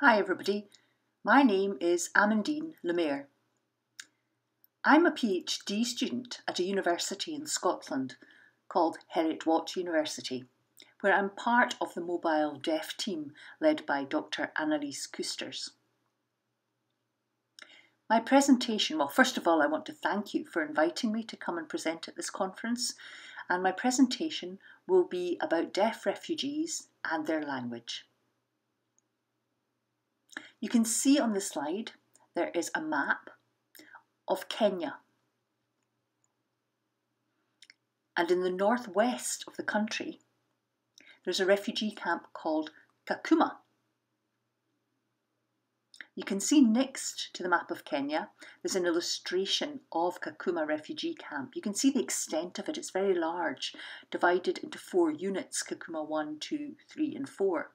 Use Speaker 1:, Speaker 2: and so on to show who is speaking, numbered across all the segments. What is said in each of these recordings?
Speaker 1: Hi everybody, my name is Amandine Lemaire. I'm a PhD student at a university in Scotland called Heriot Watt University, where I'm part of the mobile deaf team led by Dr Annelies Kusters. My presentation, well first of all I want to thank you for inviting me to come and present at this conference and my presentation will be about deaf refugees and their language. You can see on the slide there is a map of Kenya. And in the northwest of the country, there's a refugee camp called Kakuma. You can see next to the map of Kenya, there's an illustration of Kakuma refugee camp. You can see the extent of it, it's very large, divided into four units, Kakuma 1, 2, 3 and 4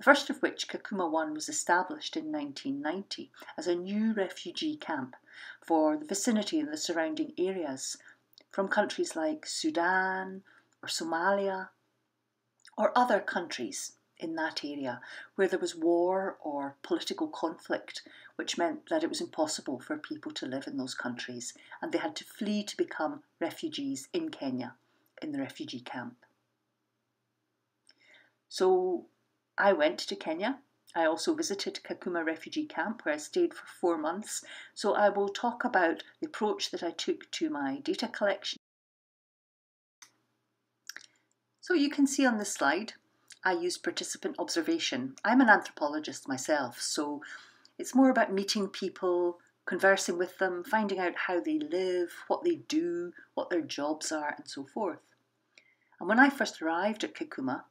Speaker 1: the first of which, Kakuma 1, was established in 1990 as a new refugee camp for the vicinity and the surrounding areas from countries like Sudan or Somalia or other countries in that area where there was war or political conflict, which meant that it was impossible for people to live in those countries and they had to flee to become refugees in Kenya in the refugee camp. So I went to Kenya. I also visited Kakuma refugee camp where I stayed for four months. So I will talk about the approach that I took to my data collection. So you can see on this slide, I use participant observation. I'm an anthropologist myself, so it's more about meeting people, conversing with them, finding out how they live, what they do, what their jobs are, and so forth. And when I first arrived at Kakuma,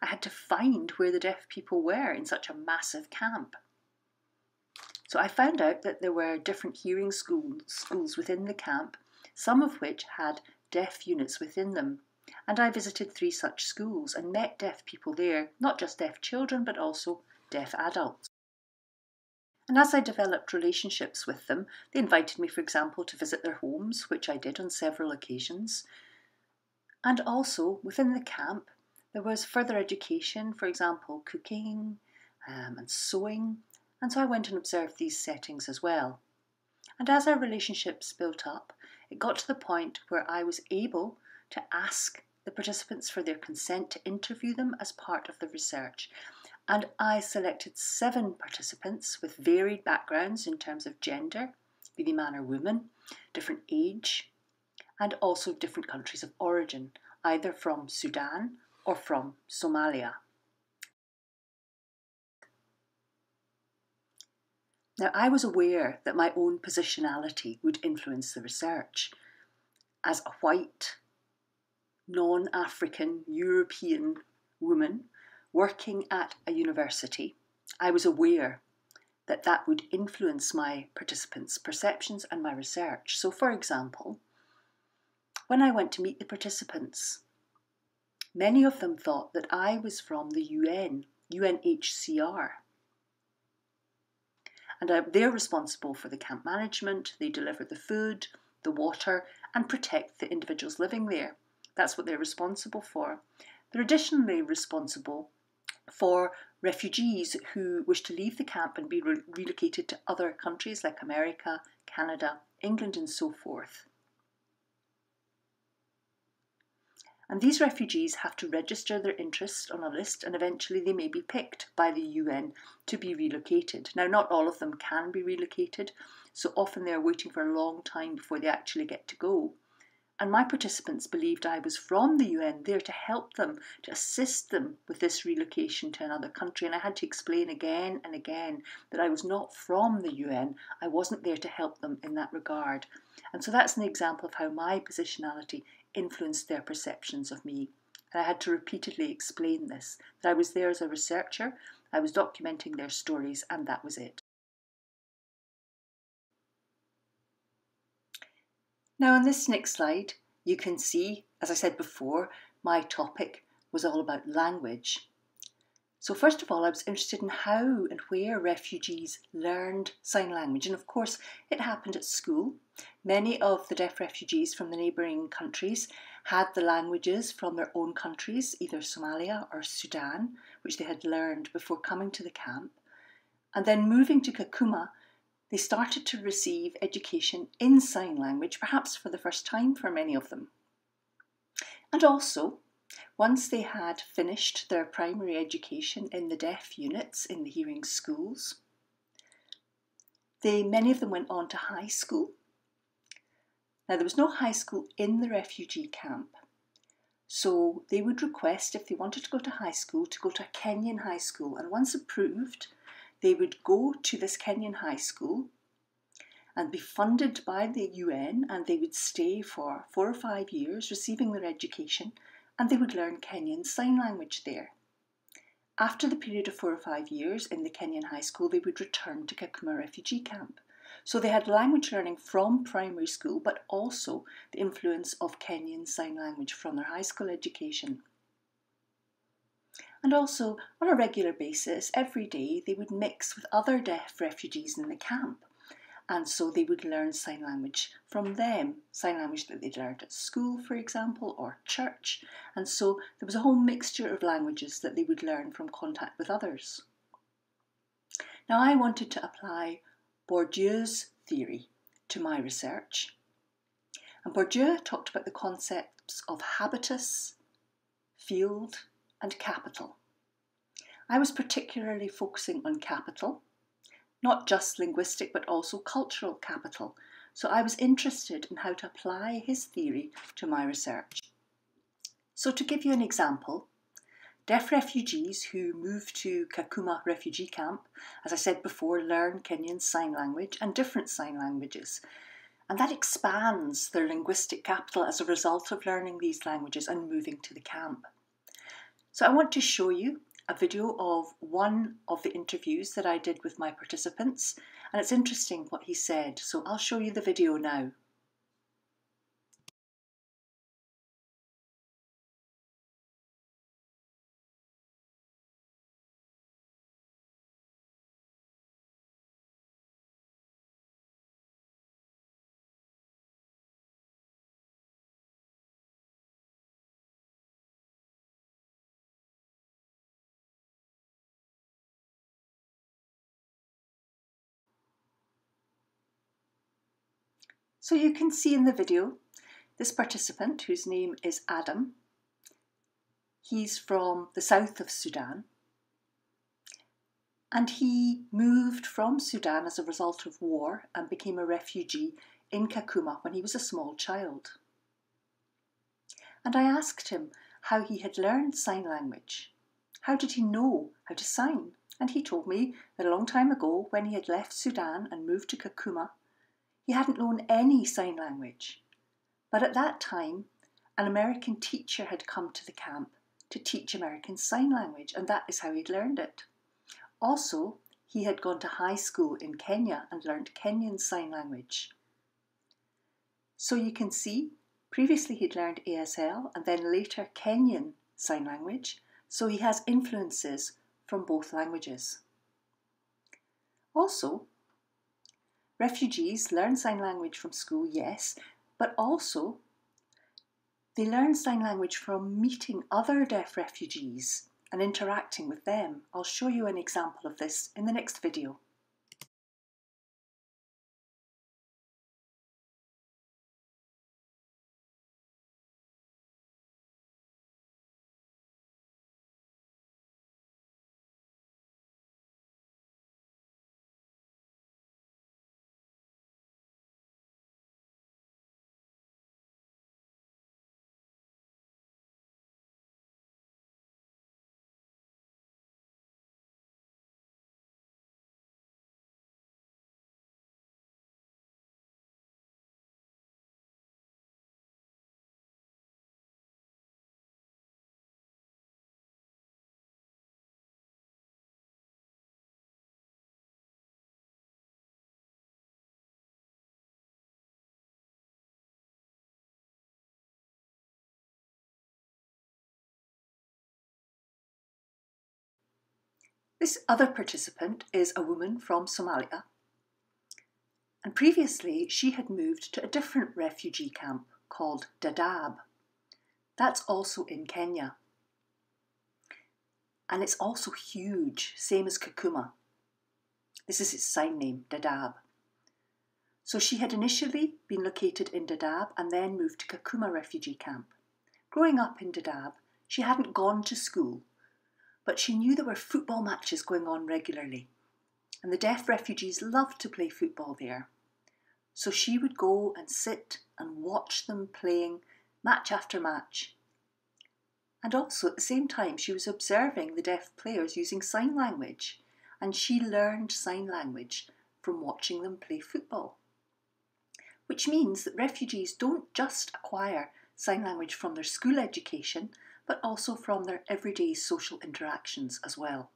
Speaker 1: I had to find where the deaf people were in such a massive camp. So I found out that there were different hearing schools, schools within the camp, some of which had deaf units within them. And I visited three such schools and met deaf people there, not just deaf children, but also deaf adults. And as I developed relationships with them, they invited me, for example, to visit their homes, which I did on several occasions. And also within the camp, there was further education, for example, cooking um, and sewing, and so I went and observed these settings as well. And as our relationships built up, it got to the point where I was able to ask the participants for their consent to interview them as part of the research. And I selected seven participants with varied backgrounds in terms of gender, be they man or woman, different age, and also different countries of origin, either from Sudan or from Somalia. Now, I was aware that my own positionality would influence the research. As a white, non African, European woman working at a university, I was aware that that would influence my participants' perceptions and my research. So, for example, when I went to meet the participants, Many of them thought that I was from the UN, UNHCR. And they're responsible for the camp management, they deliver the food, the water, and protect the individuals living there. That's what they're responsible for. They're additionally responsible for refugees who wish to leave the camp and be re relocated to other countries like America, Canada, England, and so forth. And these refugees have to register their interests on a list and eventually they may be picked by the UN to be relocated. Now, not all of them can be relocated, so often they are waiting for a long time before they actually get to go. And my participants believed I was from the UN there to help them, to assist them with this relocation to another country. And I had to explain again and again that I was not from the UN. I wasn't there to help them in that regard. And so that's an example of how my positionality influenced their perceptions of me. And I had to repeatedly explain this that I was there as a researcher, I was documenting their stories, and that was it. Now, on this next slide, you can see, as I said before, my topic was all about language. So, first of all, I was interested in how and where refugees learned sign language. And of course, it happened at school. Many of the deaf refugees from the neighbouring countries had the languages from their own countries, either Somalia or Sudan, which they had learned before coming to the camp. And then moving to Kakuma, they started to receive education in sign language, perhaps for the first time for many of them. And also, once they had finished their primary education in the deaf units in the hearing schools, they, many of them went on to high school. Now, there was no high school in the refugee camp, so they would request, if they wanted to go to high school, to go to a Kenyan high school. And once approved, they would go to this Kenyan high school and be funded by the UN, and they would stay for four or five years receiving their education, and they would learn Kenyan Sign Language there. After the period of four or five years in the Kenyan high school, they would return to Kakuma refugee camp. So they had language learning from primary school, but also the influence of Kenyan Sign Language from their high school education. And also, on a regular basis, every day, they would mix with other deaf refugees in the camp. And so they would learn sign language from them, sign language that they'd learned at school, for example, or church. And so there was a whole mixture of languages that they would learn from contact with others. Now, I wanted to apply Bourdieu's theory to my research. And Bourdieu talked about the concepts of habitus, field, and capital. I was particularly focusing on capital not just linguistic but also cultural capital. So I was interested in how to apply his theory to my research. So, to give you an example, deaf refugees who move to Kakuma refugee camp, as I said before, learn Kenyan Sign Language and different sign languages. And that expands their linguistic capital as a result of learning these languages and moving to the camp. So, I want to show you a video of one of the interviews that I did with my participants, and it's interesting what he said, so I'll show you the video now. So you can see in the video this participant whose name is Adam. He's from the south of Sudan and he moved from Sudan as a result of war and became a refugee in Kakuma when he was a small child. And I asked him how he had learned sign language. How did he know how to sign? And he told me that a long time ago, when he had left Sudan and moved to Kakuma, he hadn't known any sign language. But at that time, an American teacher had come to the camp to teach American Sign Language, and that is how he'd learned it. Also, he had gone to high school in Kenya and learned Kenyan Sign Language. So you can see, previously he'd learned ASL and then later Kenyan Sign Language, so he has influences from both languages. Also, Refugees learn sign language from school, yes, but also they learn sign language from meeting other deaf refugees and interacting with them. I'll show you an example of this in the next video. This other participant is a woman from Somalia. And previously, she had moved to a different refugee camp called Dadaab. That's also in Kenya. And it's also huge, same as Kakuma. This is its sign name, Dadaab. So she had initially been located in Dadaab and then moved to Kakuma refugee camp. Growing up in Dadaab, she hadn't gone to school, but she knew there were football matches going on regularly, and the deaf refugees loved to play football there. So she would go and sit and watch them playing match after match. And also at the same time, she was observing the deaf players using sign language, and she learned sign language from watching them play football which means that refugees don't just acquire sign language from their school education, but also from their everyday social interactions as well.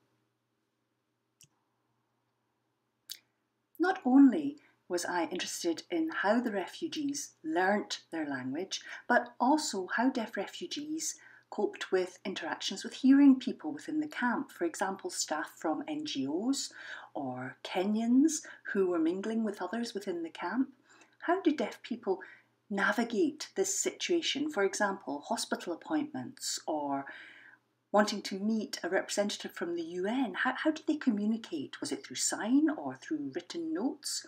Speaker 1: Not only was I interested in how the refugees learnt their language, but also how deaf refugees coped with interactions with hearing people within the camp. For example, staff from NGOs or Kenyans who were mingling with others within the camp, how do deaf people navigate this situation? For example, hospital appointments or wanting to meet a representative from the UN. How, how did they communicate? Was it through sign or through written notes?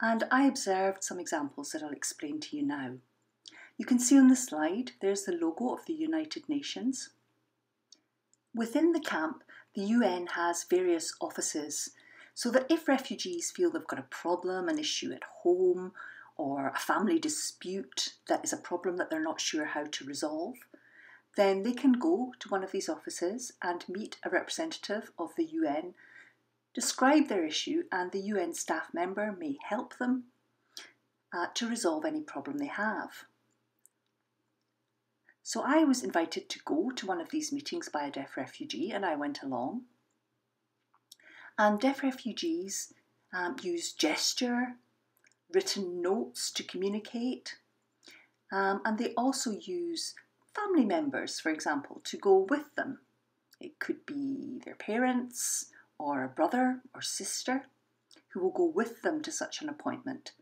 Speaker 1: And I observed some examples that I'll explain to you now. You can see on the slide, there's the logo of the United Nations. Within the camp, the UN has various offices so that if refugees feel they've got a problem, an issue at home, or a family dispute that is a problem that they're not sure how to resolve, then they can go to one of these offices and meet a representative of the UN, describe their issue, and the UN staff member may help them uh, to resolve any problem they have. So I was invited to go to one of these meetings by a deaf refugee, and I went along. And deaf refugees um, use gesture written notes to communicate. Um, and they also use family members, for example, to go with them. It could be their parents or a brother or sister who will go with them to such an appointment.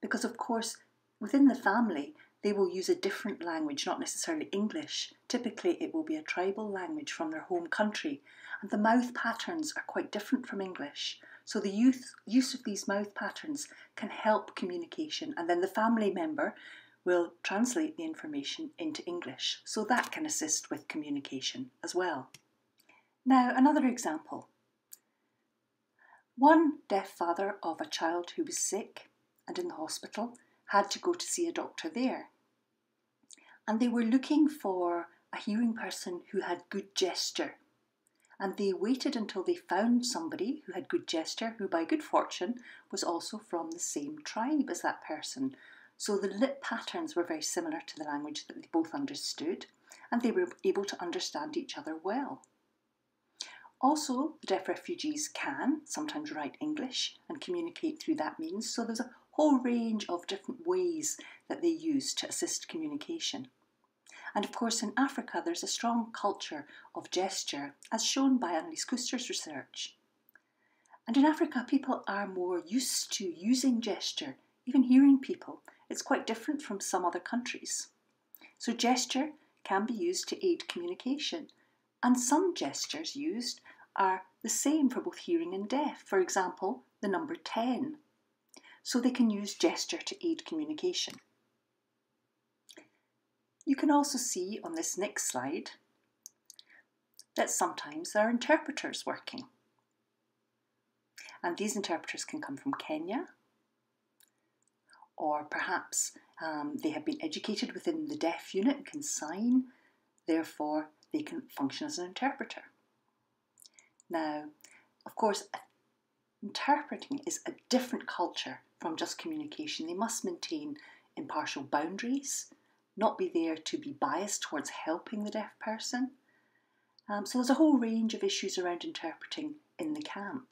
Speaker 1: Because, of course, within the family, they will use a different language, not necessarily English. Typically, it will be a tribal language from their home country, and the mouth patterns are quite different from English. So the use, use of these mouth patterns can help communication, and then the family member will translate the information into English. So that can assist with communication as well. Now, another example. One deaf father of a child who was sick and in the hospital had to go to see a doctor there. And they were looking for a hearing person who had good gesture and they waited until they found somebody who had good gesture, who by good fortune was also from the same tribe as that person. So the lip patterns were very similar to the language that they both understood, and they were able to understand each other well. Also, the deaf refugees can sometimes write English and communicate through that means, so there's a whole range of different ways that they use to assist communication. And of course, in Africa, there's a strong culture of gesture, as shown by Annelies Kusters' research. And in Africa, people are more used to using gesture, even hearing people. It's quite different from some other countries. So, gesture can be used to aid communication, and some gestures used are the same for both hearing and deaf. For example, the number 10. So, they can use gesture to aid communication. You can also see on this next slide that sometimes there are interpreters working. And these interpreters can come from Kenya, or perhaps um, they have been educated within the deaf unit and can sign, therefore, they can function as an interpreter. Now, of course, interpreting is a different culture from just communication. They must maintain impartial boundaries not be there to be biased towards helping the deaf person. Um, so there's a whole range of issues around interpreting in the camp.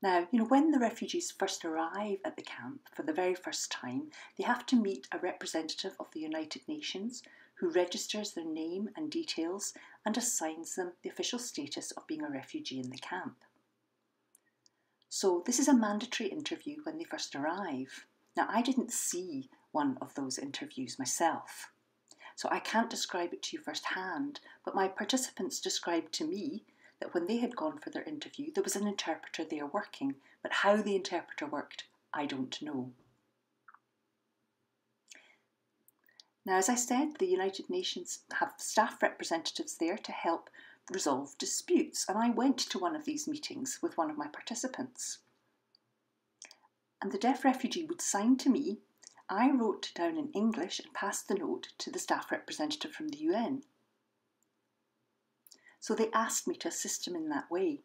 Speaker 1: Now, you know, when the refugees first arrive at the camp for the very first time, they have to meet a representative of the United Nations who registers their name and details and assigns them the official status of being a refugee in the camp. So, this is a mandatory interview when they first arrive. Now, I didn't see one of those interviews myself. So I can't describe it to you firsthand, but my participants described to me that when they had gone for their interview, there was an interpreter there working, but how the interpreter worked, I don't know. Now, as I said, the United Nations have staff representatives there to help resolve disputes, and I went to one of these meetings with one of my participants. And the deaf refugee would sign to me. I wrote down in English and passed the note to the staff representative from the UN. So they asked me to assist them in that way.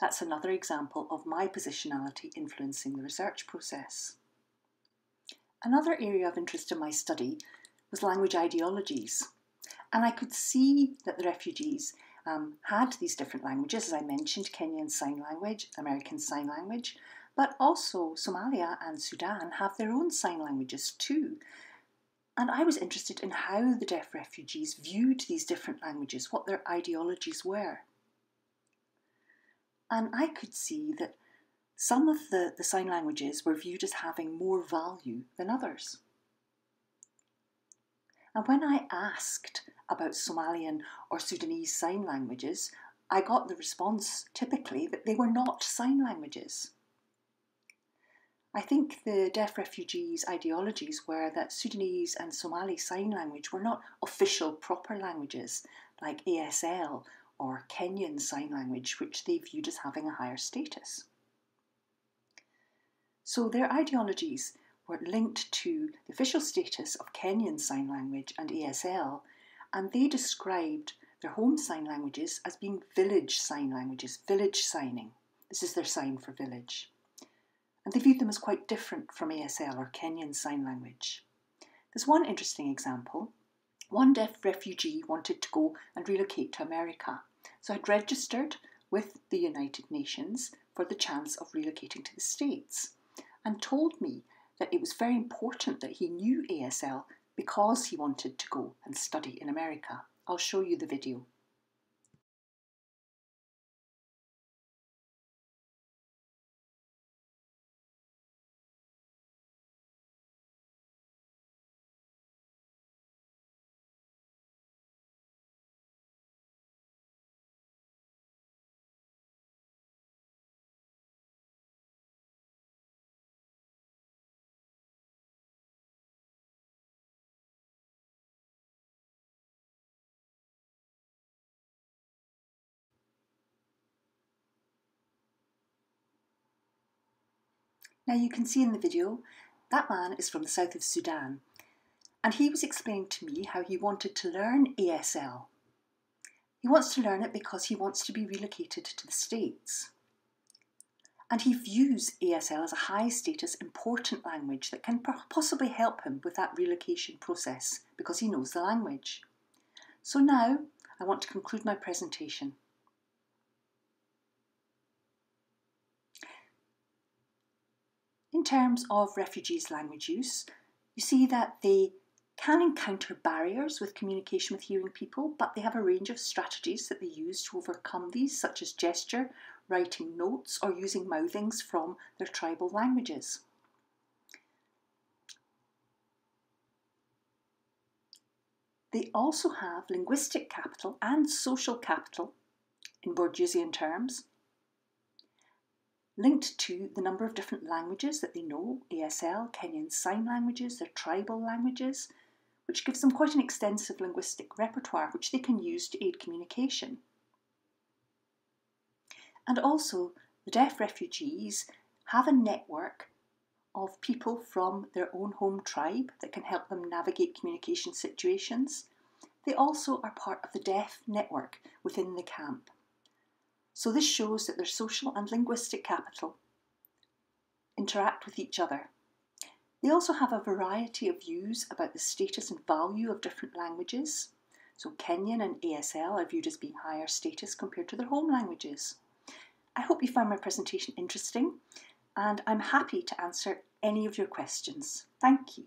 Speaker 1: That's another example of my positionality influencing the research process. Another area of interest in my study was language ideologies. And I could see that the refugees um, had these different languages, as I mentioned Kenyan Sign Language, American Sign Language, but also Somalia and Sudan have their own sign languages too. And I was interested in how the deaf refugees viewed these different languages, what their ideologies were. And I could see that some of the, the sign languages were viewed as having more value than others. And when I asked about Somalian or Sudanese sign languages, I got the response typically that they were not sign languages. I think the deaf refugees' ideologies were that Sudanese and Somali Sign Language were not official proper languages like ASL or Kenyan Sign Language, which they viewed as having a higher status. So their ideologies were linked to the official status of Kenyan Sign Language and ASL, and they described their home sign languages as being village sign languages, village signing. This is their sign for village. And they viewed them as quite different from ASL or Kenyan Sign Language. There's one interesting example. One deaf refugee wanted to go and relocate to America, so had registered with the United Nations for the chance of relocating to the States and told me that it was very important that he knew ASL because he wanted to go and study in America. I'll show you the video. Now you can see in the video, that man is from the south of Sudan, and he was explaining to me how he wanted to learn ASL. He wants to learn it because he wants to be relocated to the States. And he views ASL as a high status, important language that can possibly help him with that relocation process because he knows the language. So now I want to conclude my presentation. In terms of refugees' language use, you see that they can encounter barriers with communication with hearing people, but they have a range of strategies that they use to overcome these, such as gesture, writing notes, or using mouthings from their tribal languages. They also have linguistic capital and social capital in Bourdieusian terms, linked to the number of different languages that they know ASL, Kenyan Sign Languages, their tribal languages, which gives them quite an extensive linguistic repertoire which they can use to aid communication. And also, the deaf refugees have a network of people from their own home tribe that can help them navigate communication situations. They also are part of the deaf network within the camp. So this shows that their social and linguistic capital interact with each other. They also have a variety of views about the status and value of different languages. So Kenyan and ASL are viewed as being higher status compared to their home languages. I hope you found my presentation interesting and I'm happy to answer any of your questions. Thank you.